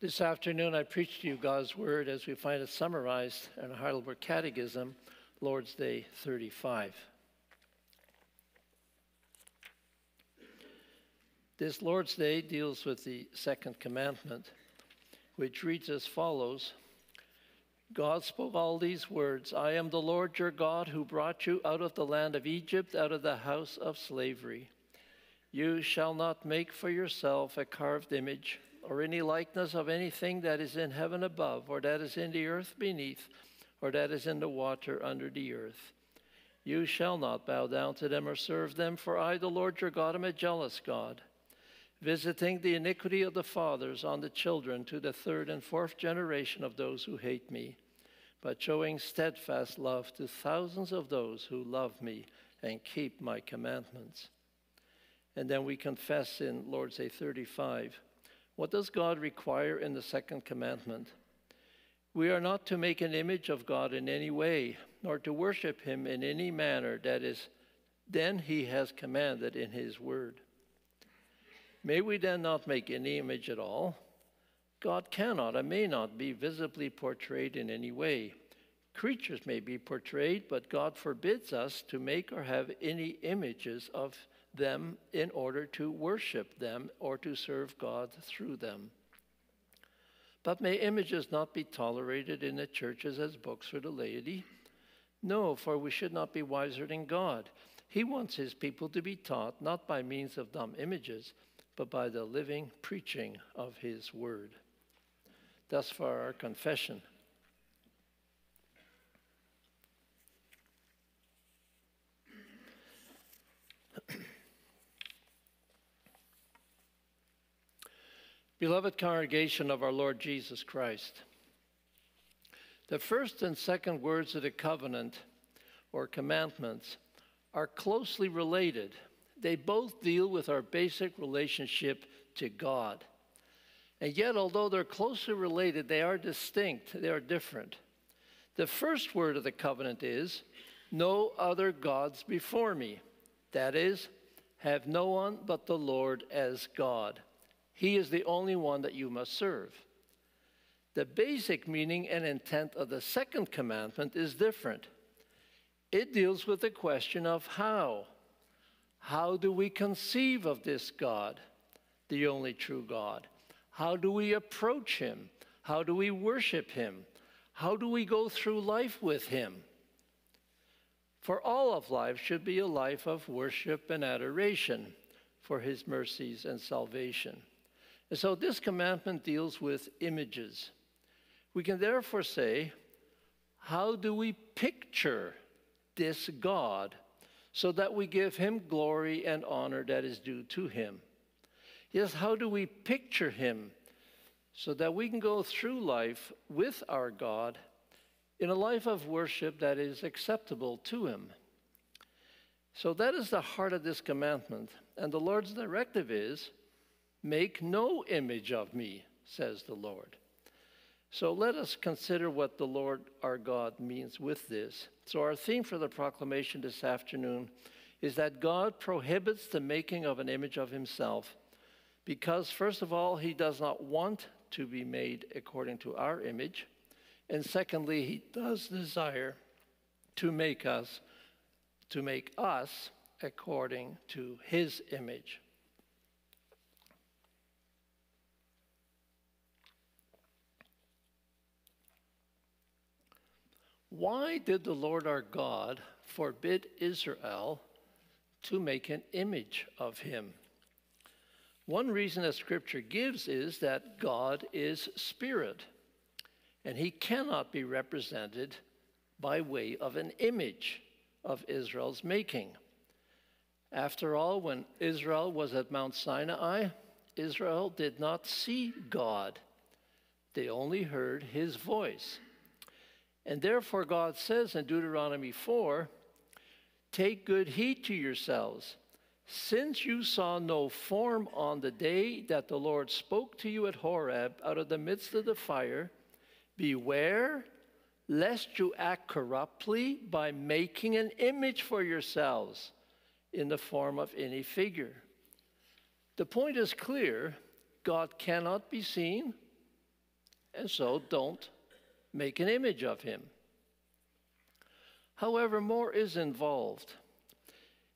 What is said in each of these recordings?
This afternoon, I preached to you God's Word as we find it summarized in Heidelberg Catechism, Lord's Day 35. This Lord's Day deals with the second commandment, which reads as follows God spoke all these words I am the Lord your God who brought you out of the land of Egypt, out of the house of slavery. You shall not make for yourself a carved image or any likeness of anything that is in heaven above, or that is in the earth beneath, or that is in the water under the earth. You shall not bow down to them or serve them, for I, the Lord your God, am a jealous God, visiting the iniquity of the fathers on the children to the third and fourth generation of those who hate me, but showing steadfast love to thousands of those who love me and keep my commandments. And then we confess in Lord's Day 35 what does God require in the second commandment? We are not to make an image of God in any way, nor to worship him in any manner that is then he has commanded in his word. May we then not make any image at all? God cannot and may not be visibly portrayed in any way. Creatures may be portrayed, but God forbids us to make or have any images of them in order to worship them or to serve God through them. But may images not be tolerated in the churches as books for the laity? No, for we should not be wiser than God. He wants his people to be taught not by means of dumb images, but by the living preaching of his word. Thus far, our confession. Beloved congregation of our Lord Jesus Christ, the first and second words of the covenant or commandments are closely related. They both deal with our basic relationship to God. And yet, although they're closely related, they are distinct, they are different. The first word of the covenant is, No other gods before me. That is, have no one but the Lord as God. He is the only one that you must serve. The basic meaning and intent of the second commandment is different. It deals with the question of how. How do we conceive of this God, the only true God? How do we approach Him? How do we worship Him? How do we go through life with Him? For all of life should be a life of worship and adoration for His mercies and salvation. And so this commandment deals with images. We can therefore say, how do we picture this God so that we give him glory and honor that is due to him? Yes, how do we picture him so that we can go through life with our God in a life of worship that is acceptable to him? So that is the heart of this commandment. And the Lord's directive is Make no image of me, says the Lord. So let us consider what the Lord our God means with this. So, our theme for the proclamation this afternoon is that God prohibits the making of an image of himself because, first of all, he does not want to be made according to our image. And secondly, he does desire to make us to make us according to his image. Why did the Lord our God forbid Israel to make an image of him? One reason that Scripture gives is that God is spirit, and he cannot be represented by way of an image of Israel's making. After all, when Israel was at Mount Sinai, Israel did not see God, they only heard his voice. And therefore, God says in Deuteronomy 4 Take good heed to yourselves, since you saw no form on the day that the Lord spoke to you at Horeb out of the midst of the fire, beware lest you act corruptly by making an image for yourselves in the form of any figure. The point is clear God cannot be seen, and so don't make an image of him. However, more is involved.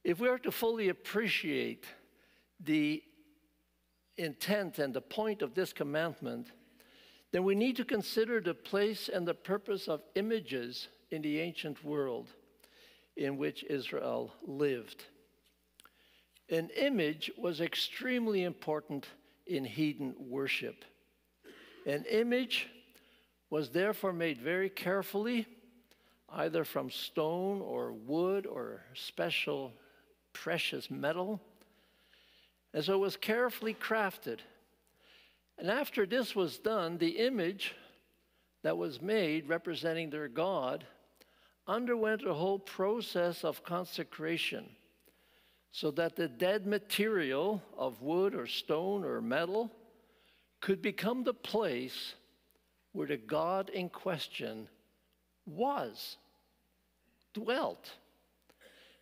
If we are to fully appreciate the intent and the point of this commandment, then we need to consider the place and the purpose of images in the ancient world in which Israel lived. An image was extremely important in heathen worship. An image was therefore made very carefully, either from stone or wood or special precious metal. And so it was carefully crafted. And after this was done, the image that was made representing their God underwent a whole process of consecration so that the dead material of wood or stone or metal could become the place where the God in question was, dwelt.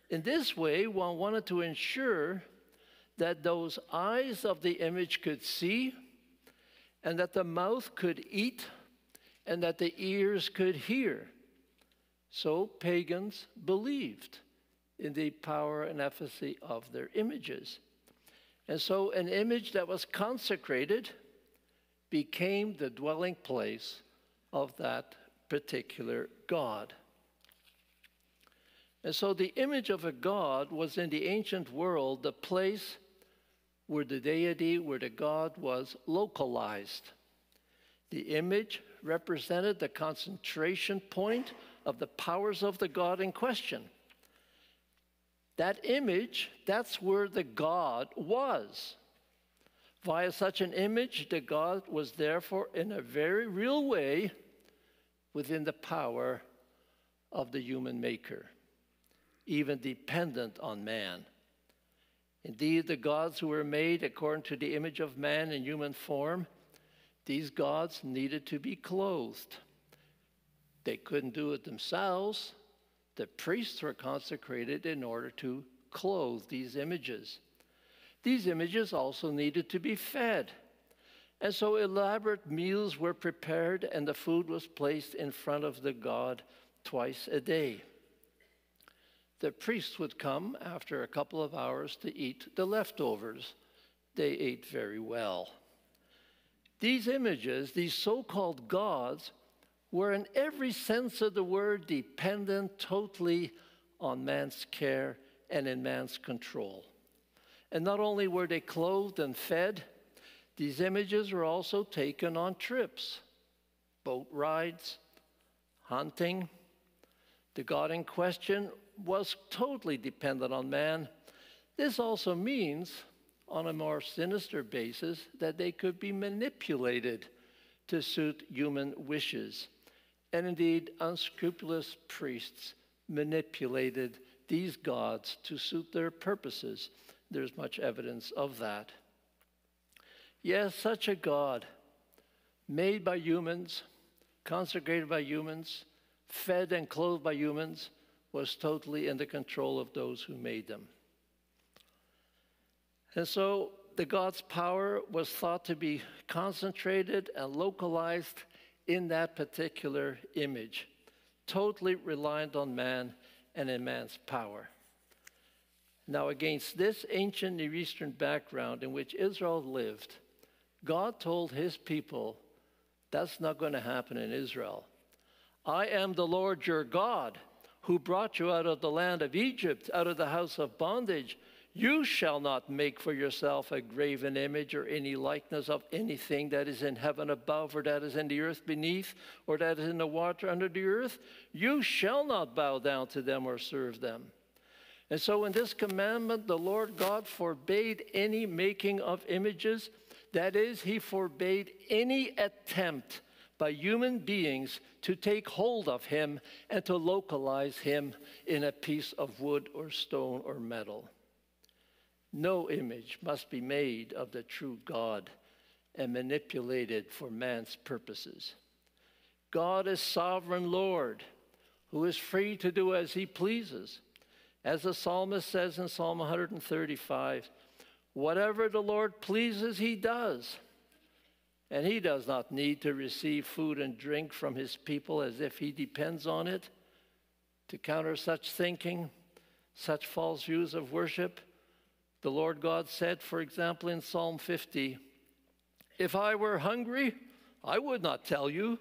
In this way, one wanted to ensure that those eyes of the image could see, and that the mouth could eat, and that the ears could hear. So pagans believed in the power and efficacy of their images. And so an image that was consecrated became the dwelling place of that particular God. And so the image of a God was in the ancient world the place where the deity, where the God was localized. The image represented the concentration point of the powers of the God in question. That image, that's where the God was. Via such an image, the God was therefore, in a very real way, within the power of the human maker, even dependent on man. Indeed, the gods who were made according to the image of man in human form, these gods needed to be clothed. They couldn't do it themselves. The priests were consecrated in order to clothe these images. These images also needed to be fed. And so elaborate meals were prepared, and the food was placed in front of the god twice a day. The priests would come after a couple of hours to eat the leftovers. They ate very well. These images, these so called gods, were in every sense of the word dependent totally on man's care and in man's control. And not only were they clothed and fed, these images were also taken on trips, boat rides, hunting. The God in question was totally dependent on man. This also means, on a more sinister basis, that they could be manipulated to suit human wishes. And indeed, unscrupulous priests manipulated these gods to suit their purposes. There's much evidence of that. Yes, such a God, made by humans, consecrated by humans, fed and clothed by humans, was totally in the control of those who made them. And so the God's power was thought to be concentrated and localized in that particular image, totally reliant on man and in man's power. Now, against this ancient Near Eastern background in which Israel lived, God told his people, That's not going to happen in Israel. I am the Lord your God who brought you out of the land of Egypt, out of the house of bondage. You shall not make for yourself a graven image or any likeness of anything that is in heaven above, or that is in the earth beneath, or that is in the water under the earth. You shall not bow down to them or serve them. And so, in this commandment, the Lord God forbade any making of images. That is, He forbade any attempt by human beings to take hold of Him and to localize Him in a piece of wood or stone or metal. No image must be made of the true God and manipulated for man's purposes. God is sovereign Lord who is free to do as he pleases. As the psalmist says in Psalm 135, whatever the Lord pleases, he does. and he does not need to receive food and drink from his people as if he depends on it. To counter such thinking, such false views of worship, the Lord God said, for example, in Psalm 50, If I were hungry, I would not tell you,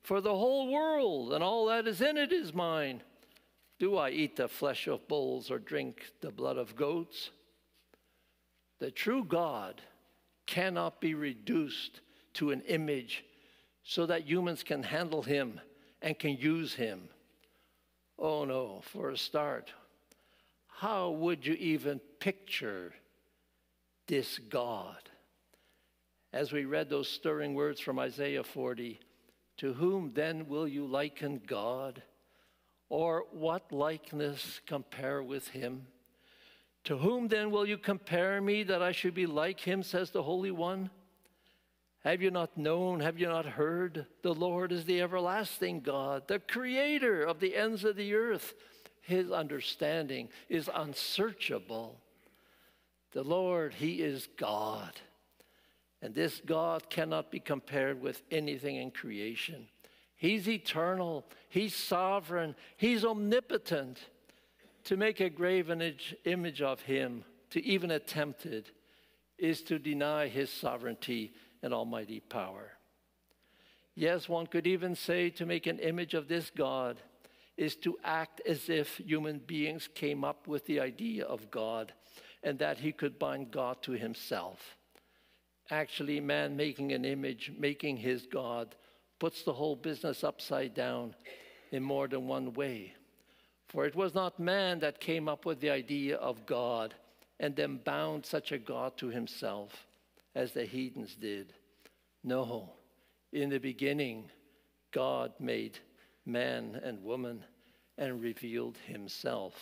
for the whole world and all that is in it is mine. Do I eat the flesh of bulls or drink the blood of goats? The true God cannot be reduced to an image so that humans can handle him and can use him. Oh no, for a start, how would you even picture this God? As we read those stirring words from Isaiah 40, to whom then will you liken God? Or what likeness compare with him? To whom then will you compare me that I should be like him, says the Holy One? Have you not known? Have you not heard? The Lord is the everlasting God, the creator of the ends of the earth. His understanding is unsearchable. The Lord, He is God. And this God cannot be compared with anything in creation. He's eternal, He's sovereign, He's omnipotent. To make a graven image of Him, to even attempt it, is to deny His sovereignty and almighty power. Yes, one could even say to make an image of this God is to act as if human beings came up with the idea of God and that he could bind God to himself. Actually, man making an image, making his God, puts the whole business upside down in more than one way. For it was not man that came up with the idea of God and then bound such a God to himself as the heathens did. No, in the beginning, God made man and woman and revealed himself.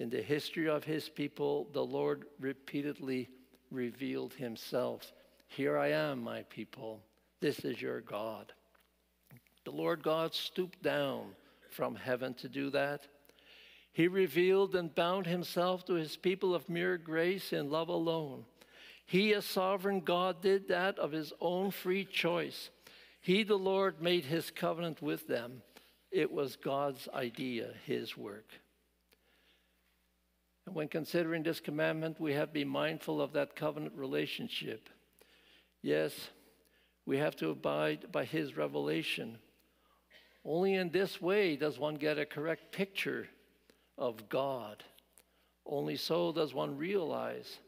In the history of his people, the Lord repeatedly revealed himself. Here I am, my people. This is your God. The Lord God stooped down from heaven to do that. He revealed and bound himself to his people of mere grace and love alone. He, as sovereign God, did that of his own free choice. He, the Lord, made his covenant with them. It was God's idea, his work. And when considering this commandment, we have to be mindful of that covenant relationship. Yes, we have to abide by his revelation. Only in this way does one get a correct picture of God. Only so does one realize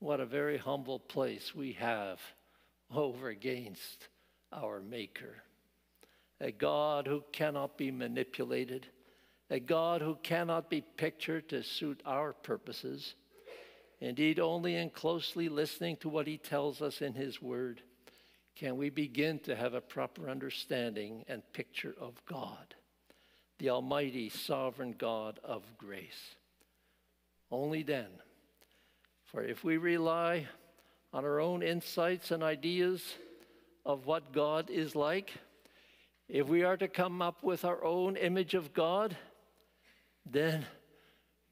what a very humble place we have over against our Maker. A God who cannot be manipulated, a God who cannot be pictured to suit our purposes. Indeed, only in closely listening to what He tells us in His Word can we begin to have a proper understanding and picture of God, the Almighty Sovereign God of grace. Only then for if we rely on our own insights and ideas of what God is like, if we are to come up with our own image of God, then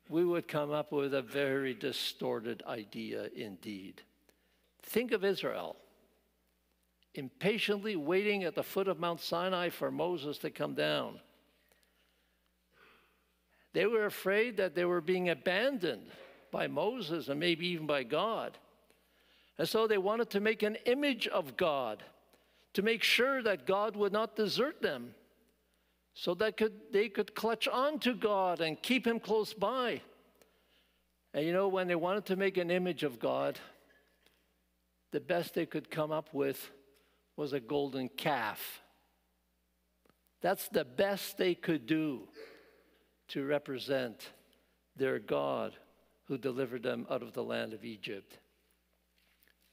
we would come up with a very distorted idea indeed. Think of Israel impatiently waiting at the foot of Mount Sinai for Moses to come down. They were afraid that they were being abandoned by Moses and maybe even by God. And so they wanted to make an image of God to make sure that God would not desert them so that could, they could clutch on to God and keep him close by. And you know, when they wanted to make an image of God, the best they could come up with was a golden calf. That's the best they could do to represent their God who delivered them out of the land of Egypt.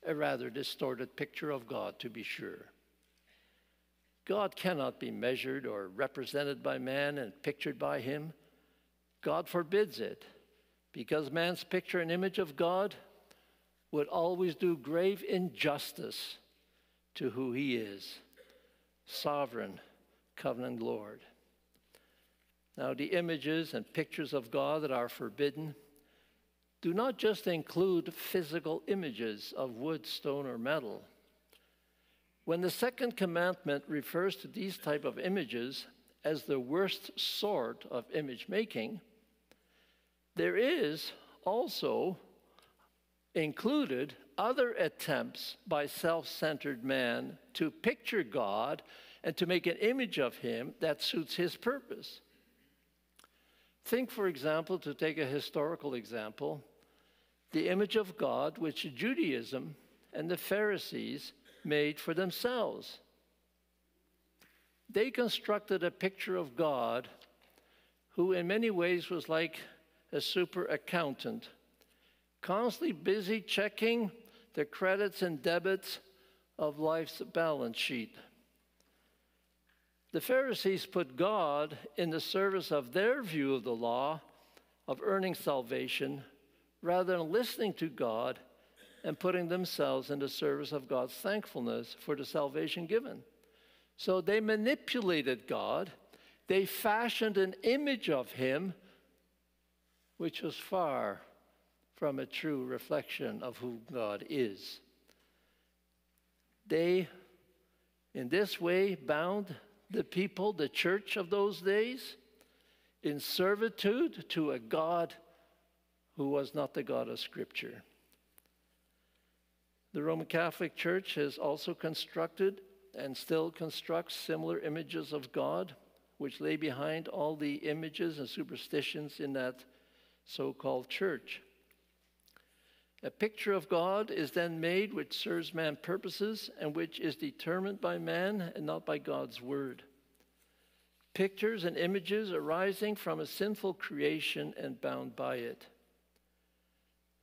A rather distorted picture of God, to be sure. God cannot be measured or represented by man and pictured by him. God forbids it, because man's picture and image of God would always do grave injustice to who he is sovereign, covenant Lord. Now, the images and pictures of God that are forbidden do not just include physical images of wood, stone, or metal. When the second commandment refers to these type of images as the worst sort of image making, there is also included other attempts by self centered man to picture God and to make an image of him that suits his purpose. Think, for example, to take a historical example, the image of God which Judaism and the Pharisees made for themselves. They constructed a picture of God who, in many ways, was like a super accountant, constantly busy checking the credits and debits of life's balance sheet. The Pharisees put God in the service of their view of the law of earning salvation rather than listening to God and putting themselves in the service of God's thankfulness for the salvation given. So they manipulated God, they fashioned an image of Him which was far from a true reflection of who God is. They, in this way, bound the people, the church of those days, in servitude to a God who was not the God of Scripture. The Roman Catholic Church has also constructed and still constructs similar images of God, which lay behind all the images and superstitions in that so called church. A picture of God is then made which serves man's purposes and which is determined by man and not by God's word. Pictures and images arising from a sinful creation and bound by it.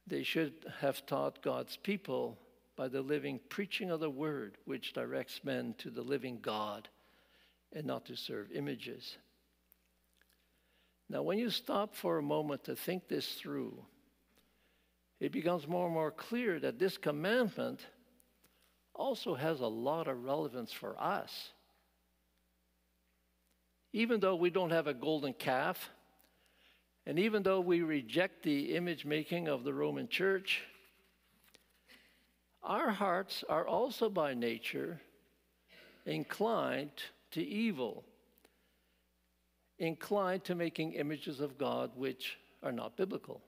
They should have taught God's people by the living preaching of the word, which directs men to the living God and not to serve images. Now, when you stop for a moment to think this through, it becomes more and more clear that this commandment also has a lot of relevance for us. Even though we don't have a golden calf, and even though we reject the image making of the Roman church, our hearts are also by nature inclined to evil inclined to making images of God which are not biblical.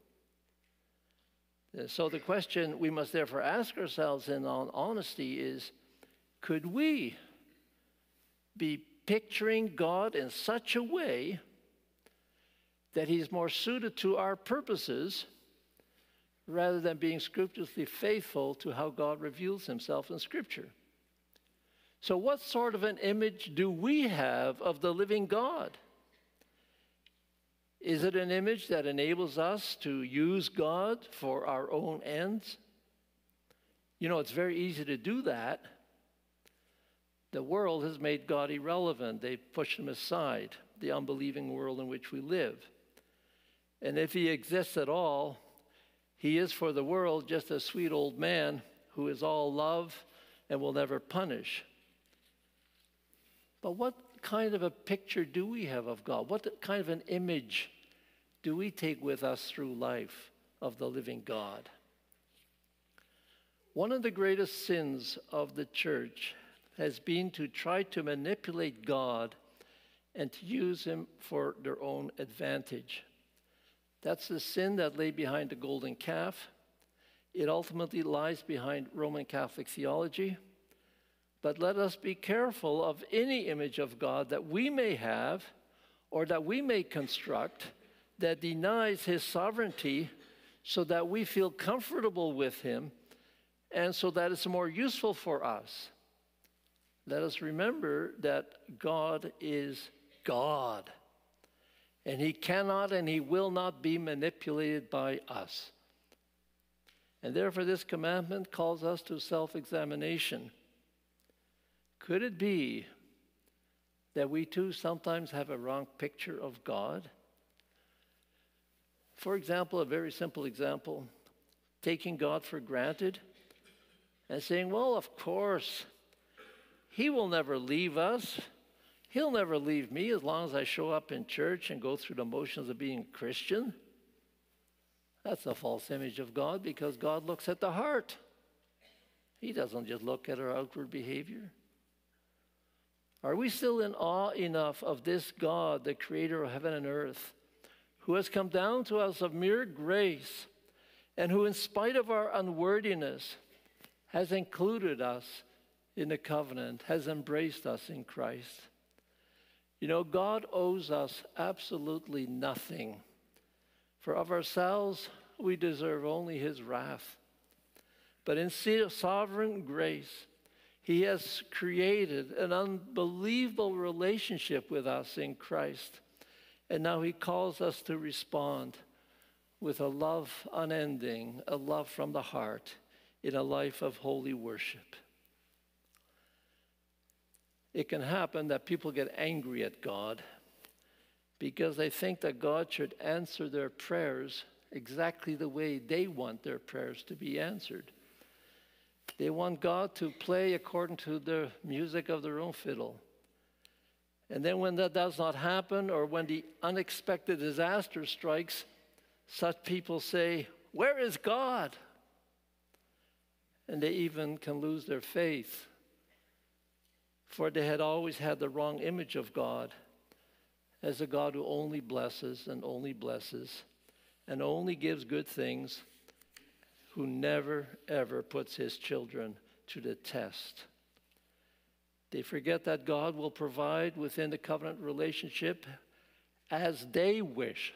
So the question we must therefore ask ourselves in all honesty is could we be picturing God in such a way that he's more suited to our purposes rather than being scrupulously faithful to how God reveals himself in Scripture? So, what sort of an image do we have of the living God? Is it an image that enables us to use God for our own ends? You know, it's very easy to do that. The world has made God irrelevant. they push him aside, the unbelieving world in which we live. And if he exists at all, he is for the world just a sweet old man who is all love and will never punish. But what kind of a picture do we have of God? What kind of an image do we take with us through life of the living God? One of the greatest sins of the church has been to try to manipulate God and to use him for their own advantage. That's the sin that lay behind the golden calf. It ultimately lies behind Roman Catholic theology. But let us be careful of any image of God that we may have or that we may construct that denies his sovereignty so that we feel comfortable with him and so that it's more useful for us. Let us remember that God is God, and he cannot and he will not be manipulated by us. And therefore, this commandment calls us to self examination. Could it be that we too sometimes have a wrong picture of God? For example, a very simple example taking God for granted and saying, well, of course, He will never leave us. He'll never leave me as long as I show up in church and go through the motions of being a Christian. That's a false image of God because God looks at the heart. He doesn't just look at our outward behavior. Are we still in awe enough of this God, the creator of heaven and earth, who has come down to us of mere grace, and who, in spite of our unworthiness, has included us in the covenant, has embraced us in Christ? You know, God owes us absolutely nothing. For of ourselves, we deserve only his wrath. But in sovereign grace, he has created an unbelievable relationship with us in Christ. And now He calls us to respond with a love unending, a love from the heart, in a life of holy worship. It can happen that people get angry at God because they think that God should answer their prayers exactly the way they want their prayers to be answered. They want God to play according to the music of their own fiddle. And then, when that does not happen, or when the unexpected disaster strikes, such people say, Where is God? And they even can lose their faith, for they had always had the wrong image of God as a God who only blesses and only blesses and only gives good things who never, ever puts his children to the test. They forget that God will provide within the covenant relationship as they wish.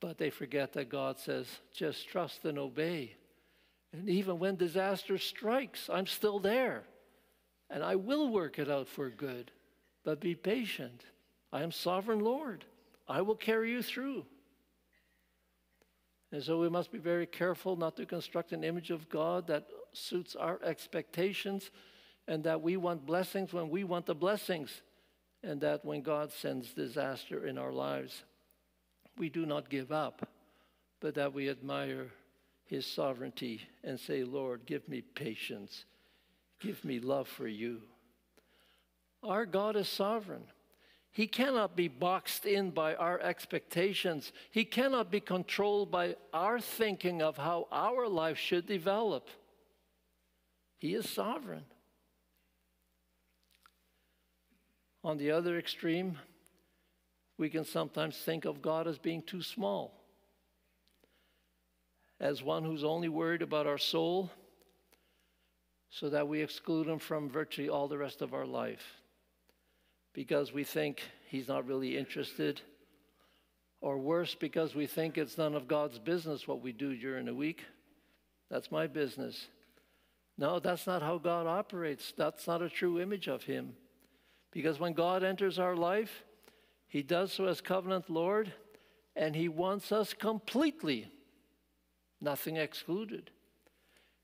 But they forget that God says, just trust and obey. And even when disaster strikes, I'm still there. And I will work it out for good. But be patient. I am sovereign Lord. I will carry you through. And so we must be very careful not to construct an image of God that suits our expectations and that we want blessings when we want the blessings, and that when God sends disaster in our lives, we do not give up, but that we admire His sovereignty and say, Lord, give me patience, give me love for you. Our God is sovereign. He cannot be boxed in by our expectations. He cannot be controlled by our thinking of how our life should develop. He is sovereign. On the other extreme, we can sometimes think of God as being too small, as one who's only worried about our soul, so that we exclude him from virtually all the rest of our life because we think he's not really interested, or worse, because we think it's none of God's business what we do during the week. That's my business. No, that's not how God operates. That's not a true image of him. Because when God enters our life, he does so as covenant Lord, and he wants us completely, nothing excluded.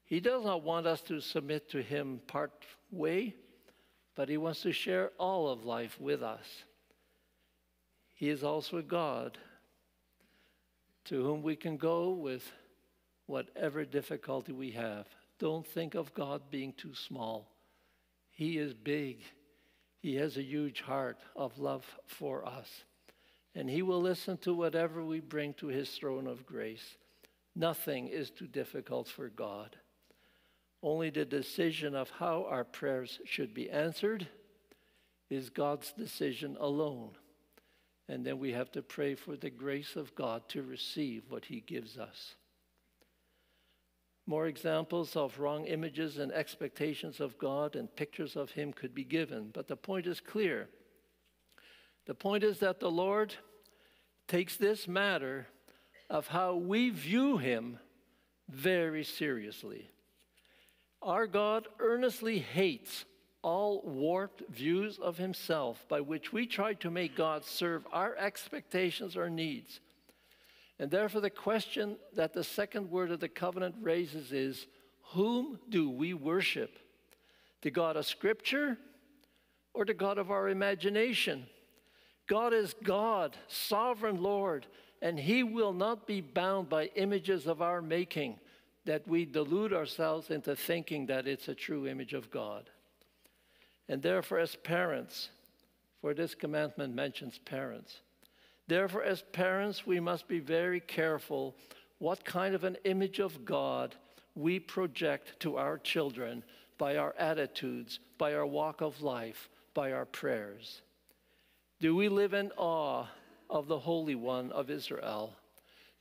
He does not want us to submit to him part way but He wants to share all of life with us. He is also a God to whom we can go with whatever difficulty we have. Don't think of God being too small. He is big. He has a huge heart of love for us. And He will listen to whatever we bring to His throne of grace. Nothing is too difficult for God. Only the decision of how our prayers should be answered is God's decision alone. And then we have to pray for the grace of God to receive what He gives us. More examples of wrong images and expectations of God and pictures of Him could be given, but the point is clear. The point is that the Lord takes this matter of how we view Him very seriously. Our God earnestly hates all warped views of himself by which we try to make God serve our expectations or needs. And therefore, the question that the second word of the covenant raises is Whom do we worship? The God of Scripture or the God of our imagination? God is God, sovereign Lord, and He will not be bound by images of our making that we delude ourselves into thinking that it's a true image of God. And therefore, as parents, for this commandment mentions parents, therefore, as parents, we must be very careful what kind of an image of God we project to our children, by our attitudes, by our walk of life, by our prayers? Do we live in awe of the Holy One of Israel?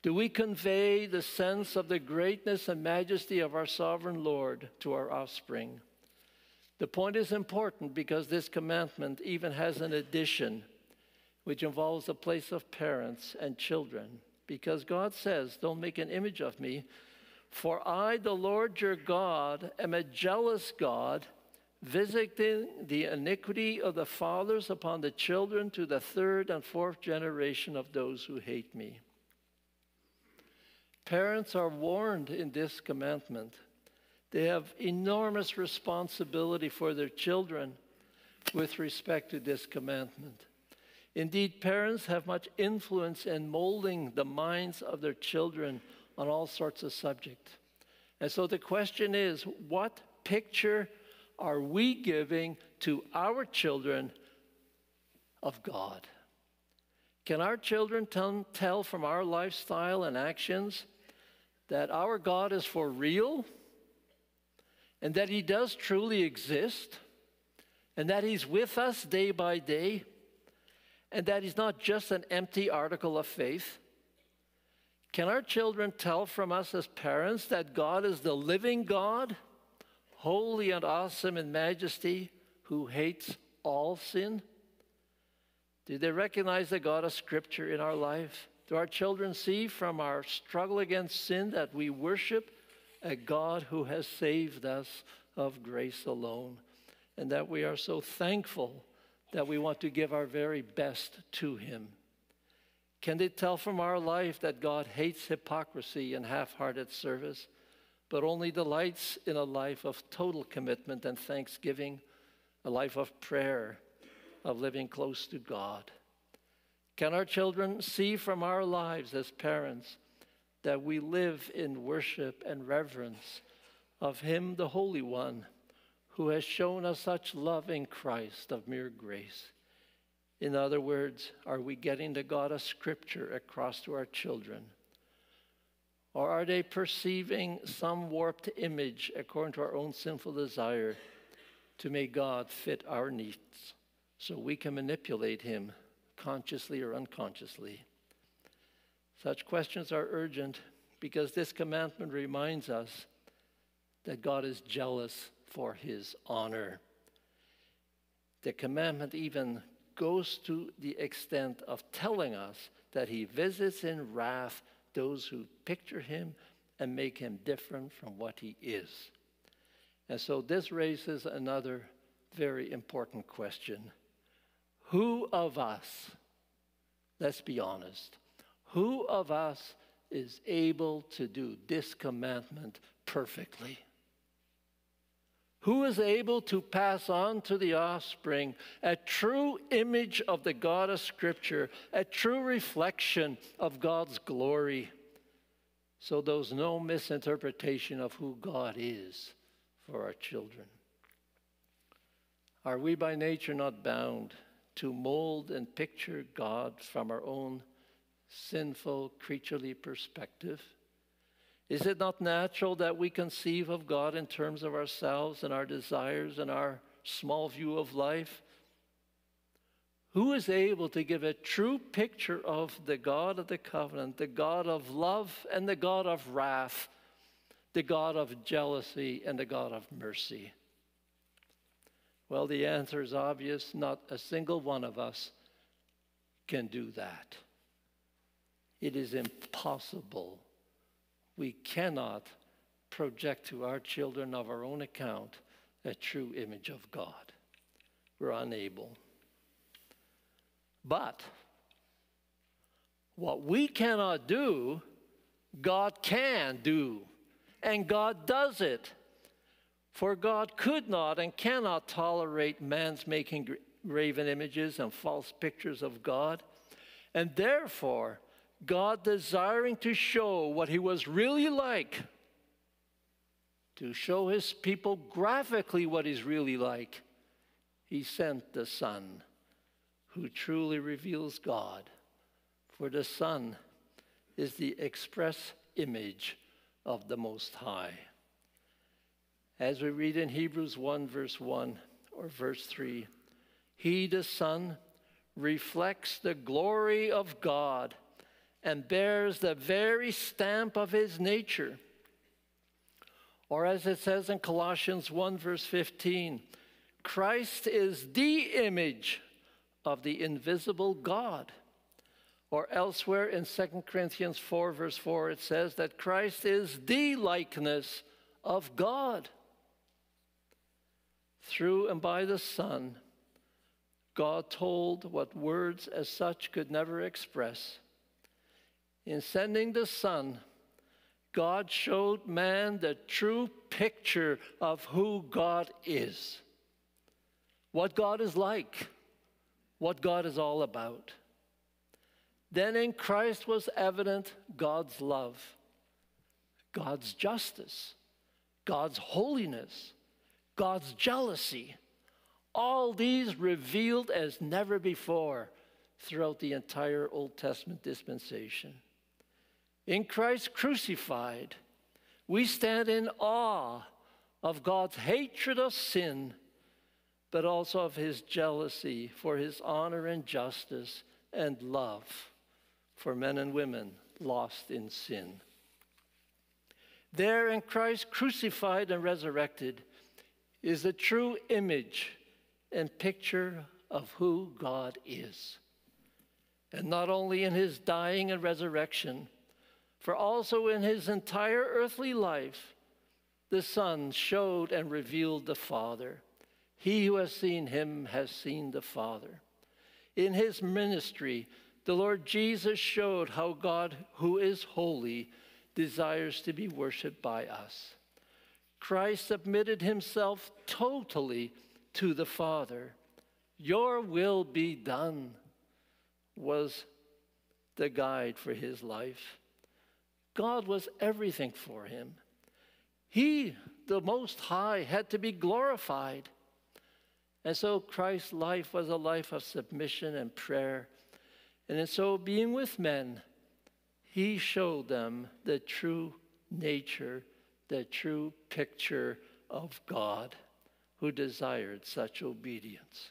Do we convey the sense of the greatness and majesty of our sovereign Lord to our offspring? The point is important because this commandment even has an addition which involves the place of parents and children. Because God says, Don't make an image of me, for I, the Lord your God, am a jealous God, visiting the iniquity of the fathers upon the children to the third and fourth generation of those who hate me. Parents are warned in this commandment. They have enormous responsibility for their children with respect to this commandment. Indeed, parents have much influence in molding the minds of their children on all sorts of subjects. And so the question is what picture are we giving to our children of God? Can our children tell, tell from our lifestyle and actions that our God is for real and that He does truly exist and that He's with us day by day? and that He's not just an empty article of faith? Can our children tell from us as parents that God is the living God, holy and awesome in majesty, who hates all sin? Do they recognize the God of Scripture in our life? Do our children see from our struggle against sin that we worship a God who has saved us of grace alone, and that we are so thankful that we want to give our very best to Him? Can they tell from our life that God hates hypocrisy and half hearted service, but only delights in a life of total commitment and thanksgiving, a life of prayer, of living close to God? Can our children see from our lives as parents that we live in worship and reverence of Him, the Holy One? who has shown us such love in Christ of mere grace. In other words, are we getting the God of Scripture across to our children? Or are they perceiving some warped image according to our own sinful desire to make God fit our needs so we can manipulate Him consciously or unconsciously? Such questions are urgent because this commandment reminds us that God is jealous for his honor. The commandment even goes to the extent of telling us that he visits in wrath those who picture him and make him different from what he is. And so this raises another very important question Who of us, let's be honest, who of us is able to do this commandment perfectly? who is able to pass on to the offspring a true image of the God of Scripture, a true reflection of God's glory, so there's no misinterpretation of who God is for our children. Are we by nature not bound to mold and picture God from our own sinful, creaturely perspective? Is it not natural that we conceive of God in terms of ourselves and our desires and our small view of life? Who is able to give a true picture of the God of the covenant, the God of love and the God of wrath, the God of jealousy and the God of mercy? Well, the answer is obvious. Not a single one of us can do that. It is impossible we cannot project to our children of our own account a true image of God. We're unable. But what we cannot do, God can do. And God does it. For God could not and cannot tolerate man's making graven images and false pictures of God. And therefore, God desiring to show what he was really like, to show his people graphically what he's really like, he sent the Son who truly reveals God. For the Son is the express image of the Most High. As we read in Hebrews 1, verse 1 or verse 3, He, the Son, reflects the glory of God and bears the very stamp of His nature. Or as it says in Colossians 1, verse 15, Christ is the image of the invisible God. Or elsewhere in 2 Corinthians 4, verse 4, it says that Christ is the likeness of God. Through and by the Son, God told what words as such could never express. In sending the Son, God showed man the true picture of who God is, what God is like, what God is all about. Then in Christ was evident God's love, God's justice, God's holiness, God's jealousy. All these revealed as never before throughout the entire Old Testament dispensation. In Christ crucified, we stand in awe of God's hatred of sin, but also of his jealousy for his honor and justice and love for men and women lost in sin. There in Christ crucified and resurrected is the true image and picture of who God is. And not only in his dying and resurrection, for also in his entire earthly life, the Son showed and revealed the Father. He who has seen him has seen the Father. In his ministry, the Lord Jesus showed how God, who is holy, desires to be worshiped by us. Christ submitted himself totally to the Father. Your will be done was the guide for his life. God was everything for him. He, the Most High, had to be glorified. And so Christ's life was a life of submission and prayer. And in so being with men, he showed them the true nature, the true picture of God who desired such obedience.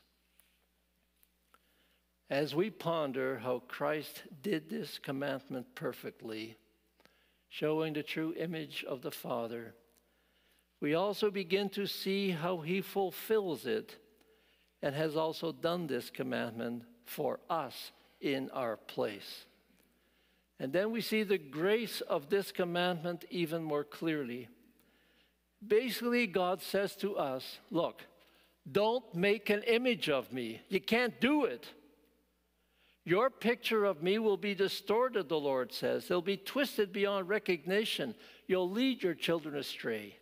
As we ponder how Christ did this commandment perfectly, showing the true image of the Father, we also begin to see how he fulfills it and has also done this commandment for us in our place. And then we see the grace of this commandment even more clearly. Basically, God says to us, Look, don't make an image of me. You can't do it. Your picture of me will be distorted, the Lord says. They'll be twisted beyond recognition. You'll lead your children astray.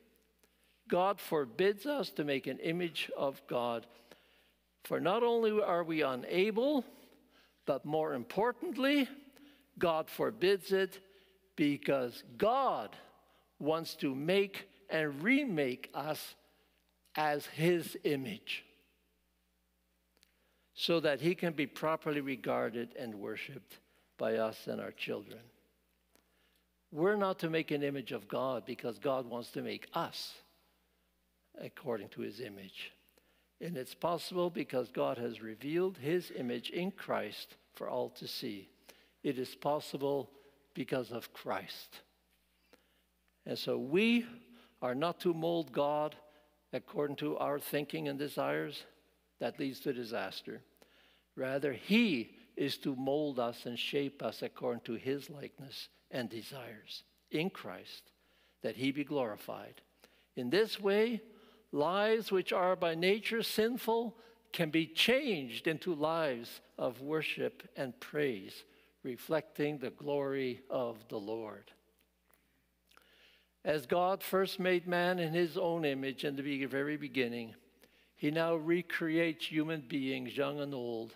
God forbids us to make an image of God. For not only are we unable, but more importantly, God forbids it because God wants to make and remake us as His image so that he can be properly regarded and worshiped by us and our children. We're not to make an image of God because God wants to make us according to his image. And it's possible because God has revealed his image in Christ for all to see. It is possible because of Christ. And so we are not to mold God according to our thinking and desires. That leads to disaster. Rather, He is to mold us and shape us according to His likeness and desires in Christ, that He be glorified. In this way, lives which are by nature sinful can be changed into lives of worship and praise, reflecting the glory of the Lord. As God first made man in his own image in the very beginning, he now recreates human beings, young and old.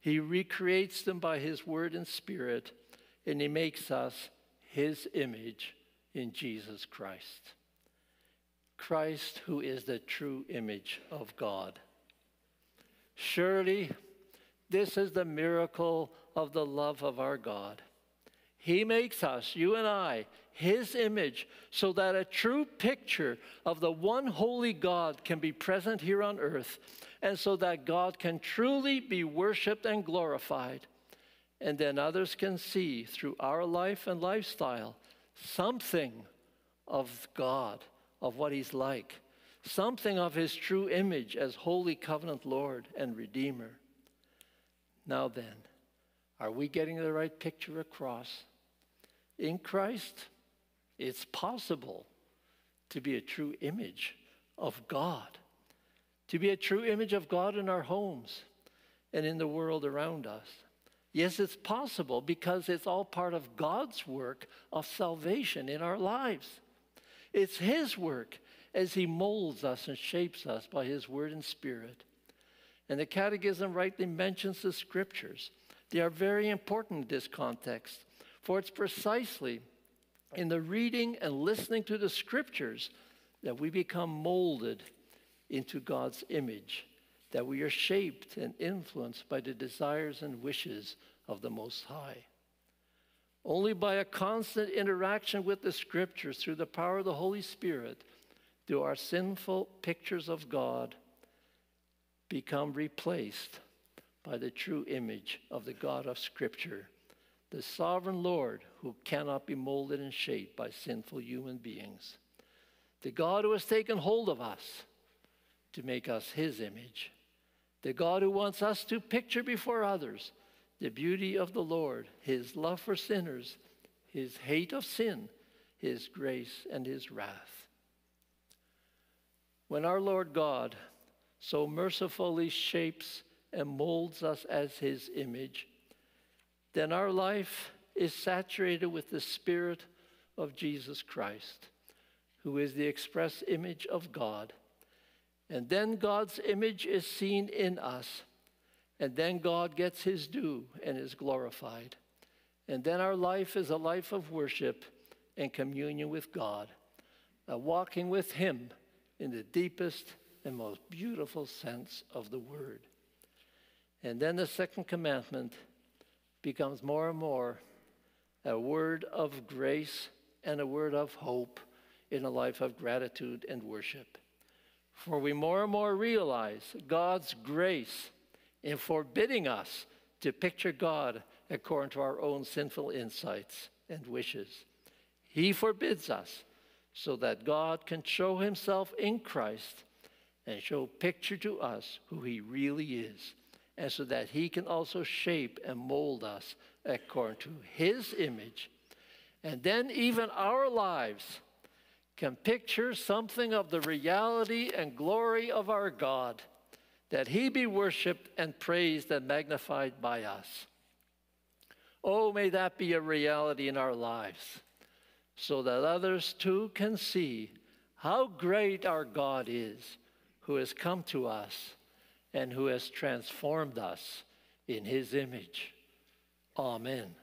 He recreates them by His Word and Spirit, and He makes us His image in Jesus Christ. Christ, who is the true image of God. Surely, this is the miracle of the love of our God. He makes us, you and I, His image, so that a true picture of the one holy God can be present here on earth, and so that God can truly be worshiped and glorified. And then others can see through our life and lifestyle something of God, of what He's like, something of His true image as Holy Covenant Lord and Redeemer. Now then, are we getting the right picture across? In Christ, it's possible to be a true image of God, to be a true image of God in our homes and in the world around us. Yes, it's possible because it's all part of God's work of salvation in our lives. It's His work as He molds us and shapes us by His Word and Spirit. And the Catechism rightly mentions the Scriptures. They are very important in this context, for it's precisely in the reading and listening to the Scriptures that we become molded into God's image that we are shaped and influenced by the desires and wishes of the Most High. Only by a constant interaction with the Scriptures through the power of the Holy Spirit do our sinful pictures of God become replaced by the true image of the God of Scripture, the sovereign Lord who cannot be molded and shaped by sinful human beings, the God who has taken hold of us to make us His image the God who wants us to picture before others the beauty of the Lord, his love for sinners, his hate of sin, his grace, and his wrath. When our Lord God so mercifully shapes and molds us as his image, then our life is saturated with the Spirit of Jesus Christ, who is the express image of God and then God's image is seen in us. And then God gets his due and is glorified. And then our life is a life of worship and communion with God, walking with him in the deepest and most beautiful sense of the word. And then the second commandment becomes more and more a word of grace and a word of hope in a life of gratitude and worship. For we more and more realize God's grace in forbidding us to picture God according to our own sinful insights and wishes. He forbids us so that God can show himself in Christ and show picture to us who he really is, and so that he can also shape and mold us according to his image. And then even our lives can picture something of the reality and glory of our God, that he be worshiped and praised and magnified by us. Oh, may that be a reality in our lives, so that others too can see how great our God is, who has come to us and who has transformed us in his image. Amen.